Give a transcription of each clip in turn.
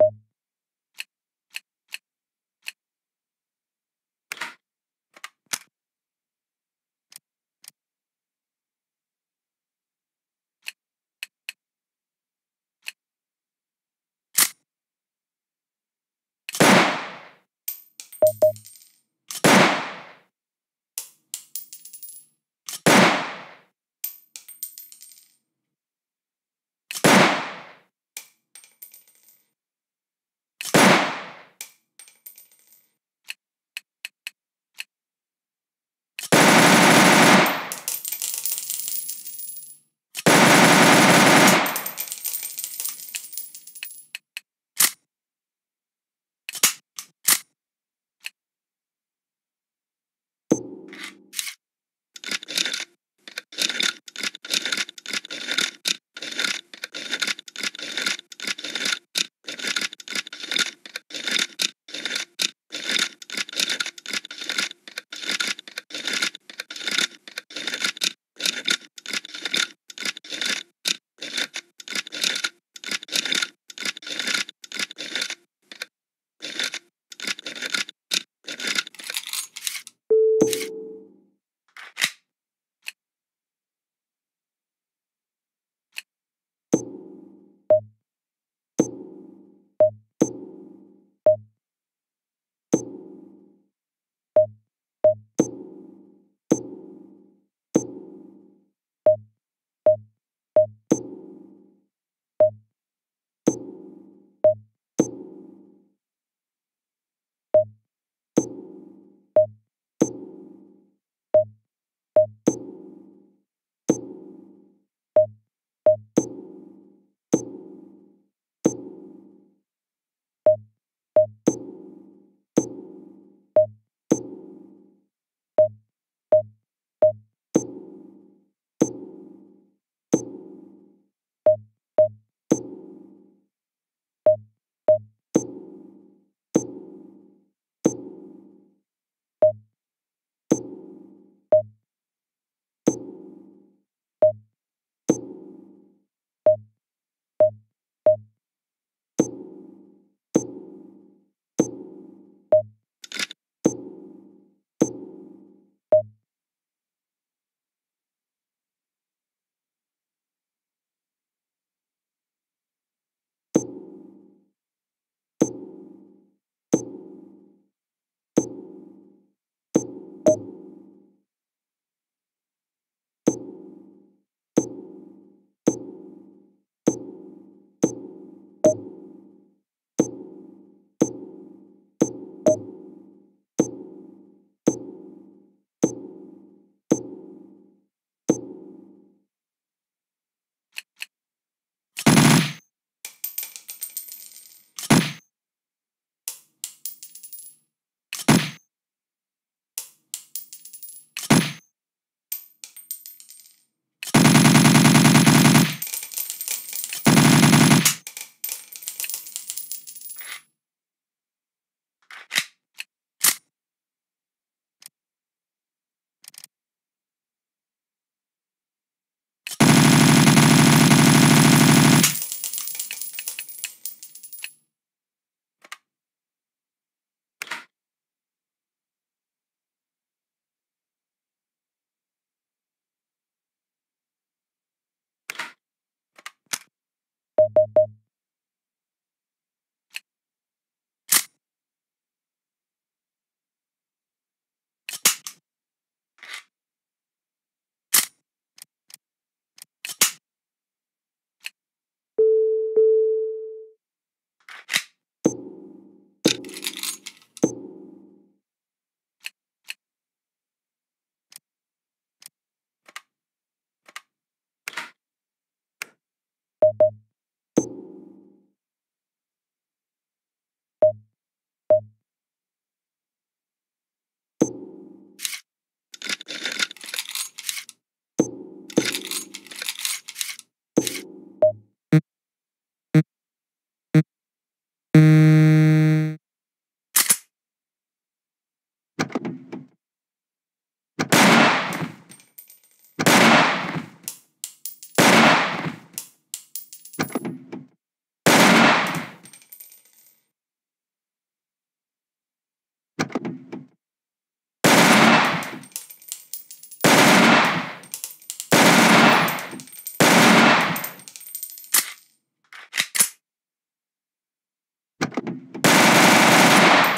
you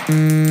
Bye.